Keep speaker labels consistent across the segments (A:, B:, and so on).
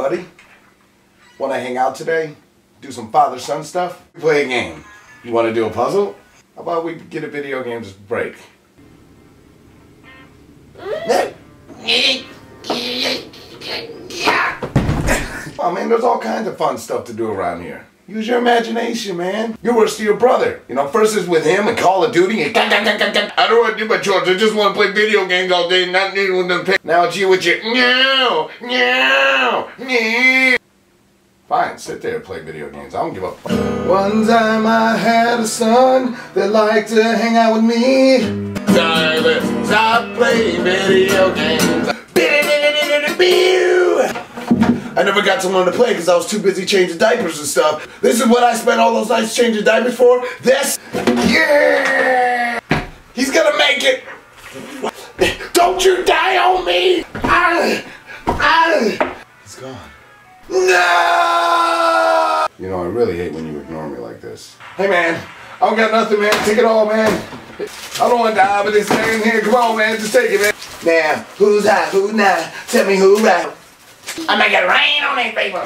A: buddy? Want to hang out today? Do some father-son stuff? Play a game. You want to do a puzzle? How about we get a video games break? Mm. Oh man, there's all kinds of fun stuff to do around here. Use your imagination, man. You're worse to your brother. You know, first is with him and Call of Duty and I don't want to do my chores. I just want to play video games all day and not need one to pay. Now it's you with your no, no, no. Fine, sit there and play video games. I don't give a fuck. One time I had a son that liked to hang out with me. Tyler, stop playing video games. Never got learn to play because I was too busy changing diapers and stuff. This is what I spent all those nights changing diapers for. This, yeah! He's gonna make it. Don't you die on me! Ah, ah. He's gone. No! You know, I really hate when you ignore me like this. Hey man, I don't got nothing, man. Take it all, man. I don't want to die, but this thing here. Come on, man. Just take it, man. Now, who's hot? Who not? Tell me who right. I make it rain on these people.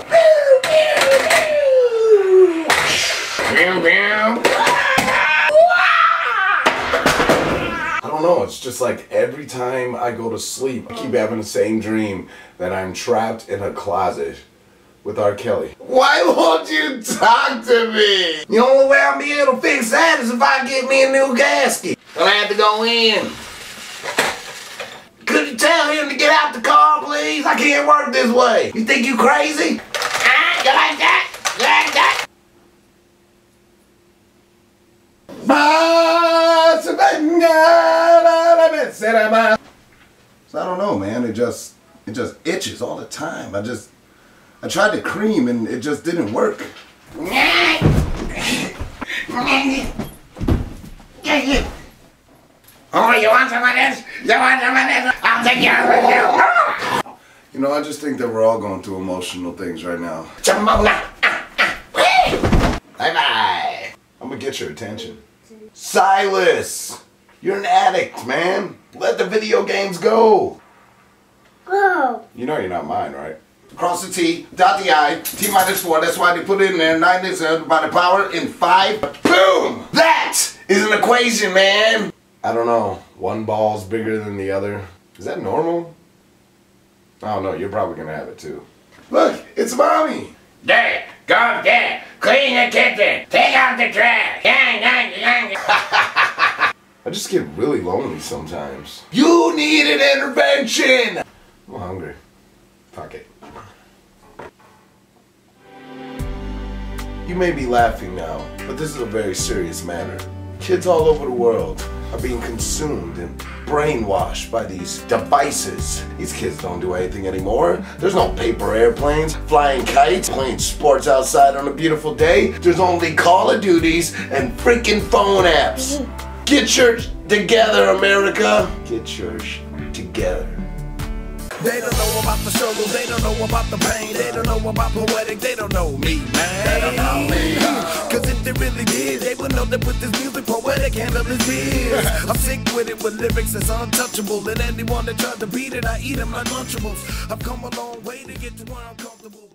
A: I don't know, it's just like every time I go to sleep, I keep having the same dream that I'm trapped in a closet with R. Kelly. Why won't you talk to me? The only way I'll be able to fix that is if I get me a new gasket. Gonna have to go in. Could you tell him to get out the car, please? I can't work this way. You think you crazy? Ah, you like that? You like that? So I don't know, man. It just it just itches all the time. I just I tried to cream and it just didn't work. Oh, you want some of this? You want some of this? I'll take care of it. You know, I just think that we're all going through emotional things right now. Bye-bye. I'm gonna get your attention. Silas! You're an addict, man. Let the video games go.
B: Go.
A: You know you're not mine, right? Cross the T, dot the I, T minus four. That's why they put it in there. Nine is uh, by the power in five. Boom! That is an equation, man. I don't know. One ball's bigger than the other. Is that normal? I don't know. You're probably gonna have it too. Look, it's mommy.
C: Dad, go there. Clean the kitchen. Take out the trash. Yang, yang, yang.
A: I just get really lonely sometimes. You need an intervention. I'm hungry. Fuck it. You may be laughing now, but this is a very serious matter. Kids all over the world are being consumed and brainwashed by these devices. These kids don't do anything anymore. There's no paper airplanes, flying kites, playing sports outside on a beautiful day. There's only Call of Duties and freaking phone apps. Get your together, America. Get your together.
D: They don't know about the struggle, they don't know about the pain, they don't know about poetic, they don't know me, man. They don't know me. Cause if they really did, they would know that with this music, poetic handle his biz. I'm sick with it with lyrics that's untouchable, and anyone that tried to beat it, I eat them like Lunchables. I've come a long way to get to where I'm comfortable.